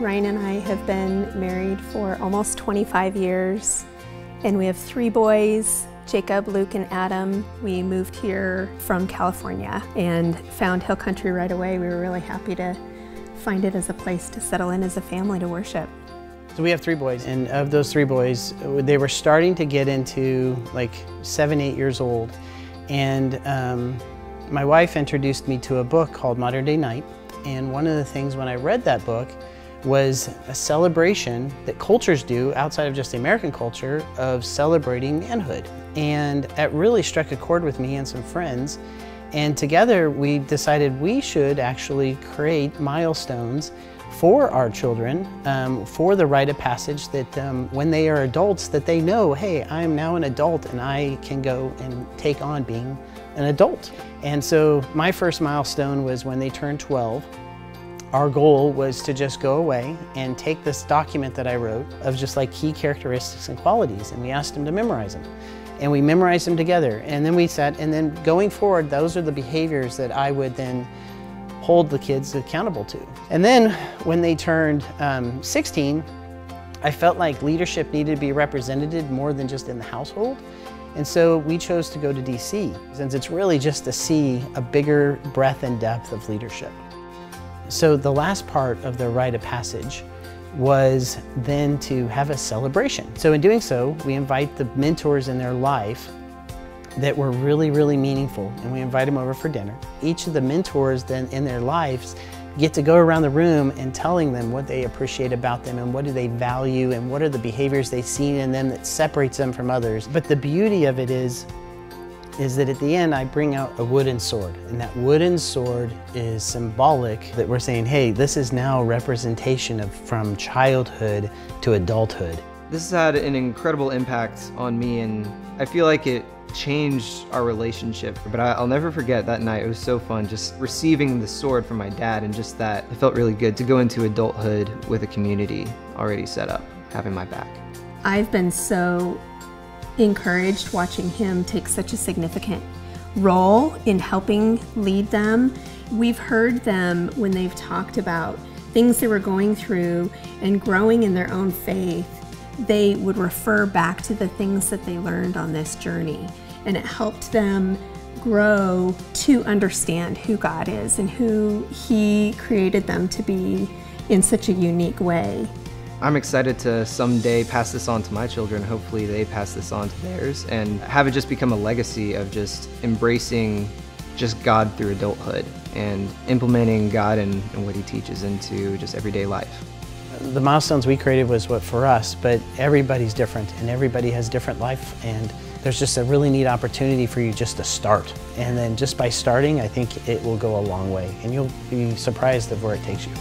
Ryan and I have been married for almost 25 years, and we have three boys, Jacob, Luke, and Adam. We moved here from California and found Hill Country right away. We were really happy to find it as a place to settle in as a family to worship. So we have three boys, and of those three boys, they were starting to get into like seven, eight years old. And um, my wife introduced me to a book called Modern Day Knight. And one of the things when I read that book was a celebration that cultures do outside of just the American culture of celebrating manhood. And it really struck a chord with me and some friends. And together we decided we should actually create milestones for our children, um, for the rite of passage that um, when they are adults that they know, hey, I'm now an adult and I can go and take on being an adult. And so my first milestone was when they turned 12 our goal was to just go away and take this document that I wrote of just like key characteristics and qualities and we asked them to memorize them. And we memorized them together and then we sat and then going forward those are the behaviors that I would then hold the kids accountable to. And then when they turned um, 16, I felt like leadership needed to be represented more than just in the household. And so we chose to go to DC since it's really just to see a bigger breadth and depth of leadership. So the last part of the rite of passage was then to have a celebration. So in doing so, we invite the mentors in their life that were really, really meaningful, and we invite them over for dinner. Each of the mentors then in their lives get to go around the room and telling them what they appreciate about them and what do they value and what are the behaviors they've seen in them that separates them from others. But the beauty of it is is that at the end I bring out a wooden sword. And that wooden sword is symbolic that we're saying, hey, this is now a representation of from childhood to adulthood. This has had an incredible impact on me and I feel like it changed our relationship. But I'll never forget that night. It was so fun just receiving the sword from my dad and just that it felt really good to go into adulthood with a community already set up, having my back. I've been so encouraged watching him take such a significant role in helping lead them. We've heard them when they've talked about things they were going through and growing in their own faith, they would refer back to the things that they learned on this journey. And it helped them grow to understand who God is and who He created them to be in such a unique way. I'm excited to someday pass this on to my children. Hopefully they pass this on to theirs and have it just become a legacy of just embracing just God through adulthood and implementing God and, and what he teaches into just everyday life. The milestones we created was what for us, but everybody's different and everybody has different life and there's just a really neat opportunity for you just to start. And then just by starting, I think it will go a long way and you'll be surprised of where it takes you.